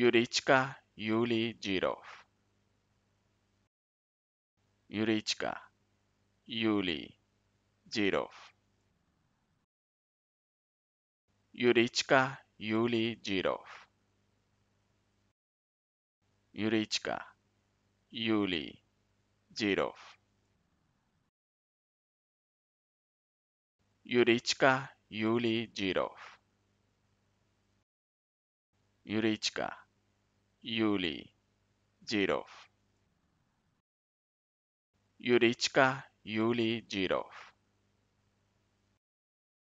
Yuriychka Yuliy Jirov. Yuriychka Yuliy Jirov. Yuriychka Yuliy Jirov. Yuriychka Yuliy Jirov. Yuriychka Yuliy Jirov. Yuriychka Yuliy Jirov. Yuriychka Yuliy Jirov.